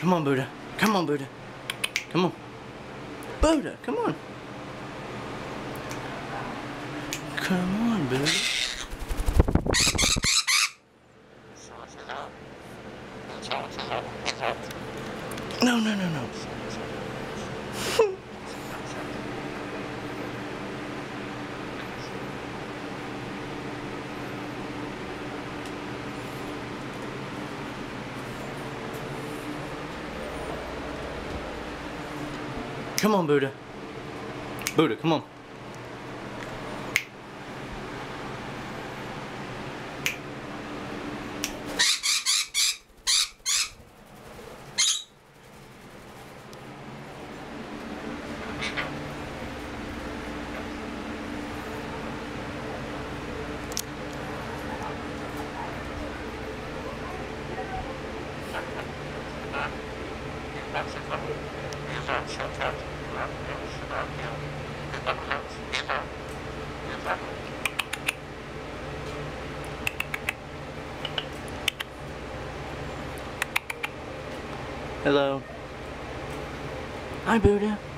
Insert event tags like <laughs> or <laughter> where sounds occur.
Come on, Buddah. Come on, Buddah. Come on. Buddah, come on. Come on, Buddah. No, no, no, no. <laughs> Come on, Buddah. Buddah, come on. <laughs> Hello. Hi, Buddah.